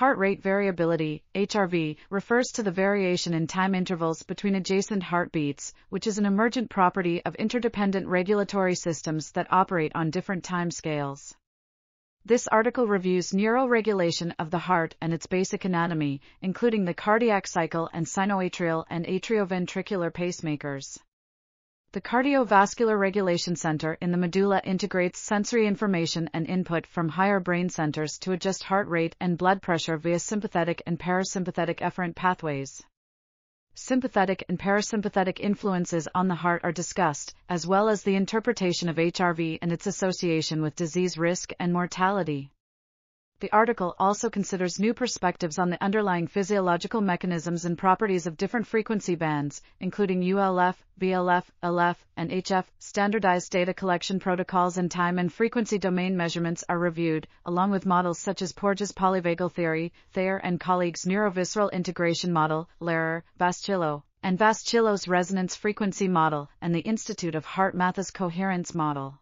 Heart rate variability, HRV, refers to the variation in time intervals between adjacent heartbeats, which is an emergent property of interdependent regulatory systems that operate on different time scales. This article reviews neuroregulation of the heart and its basic anatomy, including the cardiac cycle and sinoatrial and atrioventricular pacemakers. The Cardiovascular Regulation Center in the medulla integrates sensory information and input from higher brain centers to adjust heart rate and blood pressure via sympathetic and parasympathetic efferent pathways. Sympathetic and parasympathetic influences on the heart are discussed, as well as the interpretation of HRV and its association with disease risk and mortality. The article also considers new perspectives on the underlying physiological mechanisms and properties of different frequency bands, including ULF, VLF, LF, and HF. Standardized data collection protocols and time and frequency domain measurements are reviewed, along with models such as Porges polyvagal theory, Thayer and colleagues' neurovisceral integration model, Lehrer, Vaschillo, and Vaschillo's resonance frequency model, and the Institute of Heart HeartMath's coherence model.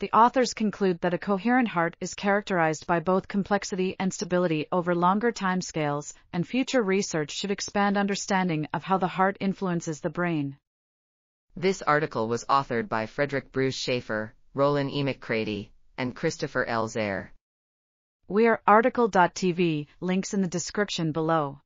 The authors conclude that a coherent heart is characterized by both complexity and stability over longer timescales, and future research should expand understanding of how the heart influences the brain. This article was authored by Fredric Bruce Shaffer, Rollin E. McCraty, and Christopher L. Zerr. We are RTCL.TV, links in the description below.